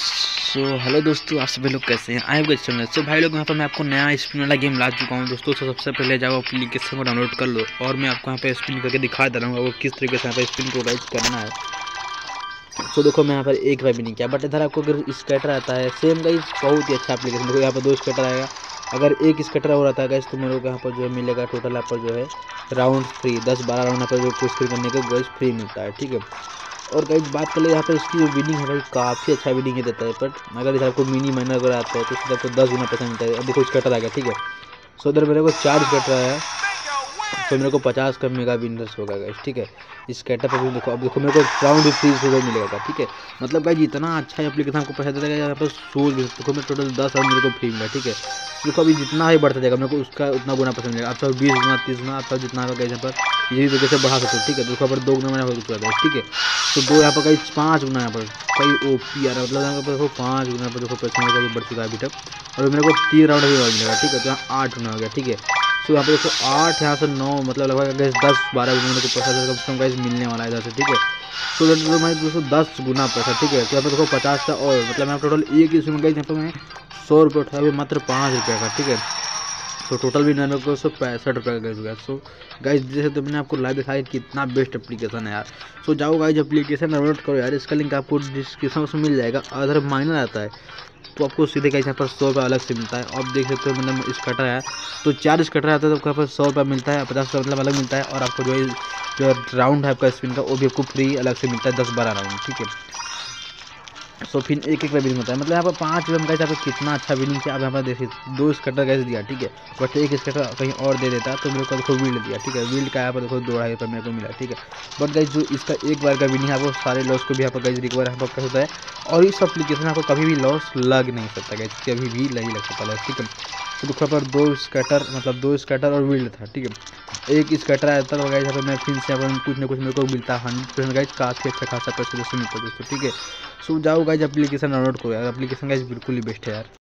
So hello दोस्तों, आप सभी लोग कैसे हैं? आई गुड चैनल सो भाई लोग, यहाँ पर मैं आपको नया स्पिन वाला गेम ला चुका हूँ। दोस्तों तो सबसे पहले जाओ एप्लीकेशन को डाउनलोड कर लो और मैं आपको यहाँ पर स्पिन करके दिखा दे रहा हूँ, वो किस तरीके से यहाँ पर स्पिन को राइज करना है। सो देखो, मैं यहाँ पर एक बार भी नहीं किया बट इधर आपको अगर स्केटर आता है सेम गाइज़ बहुत ही अच्छा एप्लीकेशन देखो, यहाँ पर दो स्केटर आएगा। अगर एक स्केटर हो रहा था गैस तो मेरे को यहाँ पर जो है मिलेगा टोटल यहाँ पर जो है राउंड फ्री दस बारह राउंड यहाँ पर जो कुछ करने का गैस फ्री मिलता है, ठीक है। और कई बात कर ले यहाँ पर इसकी जो विनिंग है भाई, काफ़ी अच्छा विनिंग ही देता है बट अगर इधर आपको मिनी माइनर अगर आता है तो इसका आपको दस गुना पैसा मिलता है। अब देखो स्कटर आ गया, ठीक है? सो इधर मेरे को चार स्कटर आया तो मेरे को पचास का मेगा विनर्स होगा गाइस ठीक है? इस पर भी देखो, अब देखो, मेरे को राउंड भी फ्री से मिलेगा ठीक है? मतलब भाई इतना अच्छा एप्लीकेशन आपको पैसा देगा यहाँ पर सोल देखो, मैं टोटल दस राउंड मेरे को फ्री मिला, ठीक है? देखो, अभी जितना ही बढ़ता जाएगा, मेरे को उसका उतना गुना पसंद मिलेगा। आप चाहे बीस गुना, तीस गुना, आप चाहे जितना होगा यहाँ पर इसी तरीके से बढ़ा सकते हो, ठीक है? देखो पर दो गुना मैंने हो चुका है ठीक है? तो दो यहाँ पर कहीं पाँच गुना यहाँ पर, कई ओ पी आ रहा है मतलब यहाँ पर देखो पाँच गुना पर देखो पैसा मेरे को बढ़ चुका है अभी तक। और मेरे को तीन राउंड भी मिलेगा, ठीक है तो यहाँ आठ गुना हो गया, ठीक है। तो यहाँ पर देखो आठ, यहाँ से नौ मतलब लगभग दस, बारह गुना मेरे को पैसा कम से कम गैस मिलने वाला है इधर से, ठीक है। तो तो मैं दोस्तों दस गुना पैसा, ठीक है। तो यहाँ पर देखो पचास का और मतलब मैं टोटल एक ही सुन गई यहाँ पर मैं सौ रुपये उठाया मात्र पाँच रुपये का, ठीक है। तो टोटल भी मेरे को सौ पैंसठ रुपये का गैस सो गाइज़ जैसे तो मैंने आपको लाइव दिखाया कितना बेस्ट एप्लीकेशन है यार। सो जाओ गाइज़ एप्लीकेशन डाउनलोड करो यार। इसका लिंक आपको डिस्क्रिप्शन में मिल जाएगा। अगर माइनर आता है तो आपको सीधे कहीं यहाँ पर सौ रुपये अलग से मिलता है। आप देख सकते हो मतलब इस कटर है। तो चार इस कटर आता है तो आपको यहाँ पर सौ रुपये मिलता है, पचास रुपये मतलब अलग मिलता है। और आपको जो है, जो राउंड है आपका स्पिन का, वो भी आपको फ्री अलग से मिलता है, दस बारह राउंड ठीक है। सो फिर एक एक विनिंग होता है। मतलब यहाँ पर पाँच रन गैस यहाँ पर कितना अच्छा विनिंग किया। अब यहाँ पर देखिए, दो स्कटर गैस दिया, ठीक है? बट एक स्कटर कहीं और दे देता तो मेरे को देखो वील्ड दिया, ठीक है? वील्ड का यहाँ पर देखो दो ढाई रुपये मेरे को मिला, ठीक है? बट गैस जो इसका एक बार का विनिंग है, वो सारे लॉस को भी यहाँ पर गैस रिकवर यहाँ पर सकता है। और इस अप्लीकेशन आपको कभी भी लॉस लग नहीं सकता गैस कभी भी नहीं लग सकता लॉस ठीक है? तो देखो पर दो स्कैटर मतलब दो स्कैटर और विल्ड था, ठीक है? एक स्कैटर आया था गैस यहाँ पर मैं फिर से अपन कुछ ना कुछ मेरे को मिलता है। हंड्रेड परसेंट गाइज़ काफ़ी अच्छा खासा पैसे मिलता है दोस्तों, ठीक है? सो जाओ गाइज़ एप्लीकेशन डाउनलोड करो यार। एप्लीकेशन गाइज़ बिल्कुल ही बेस्ट है यार।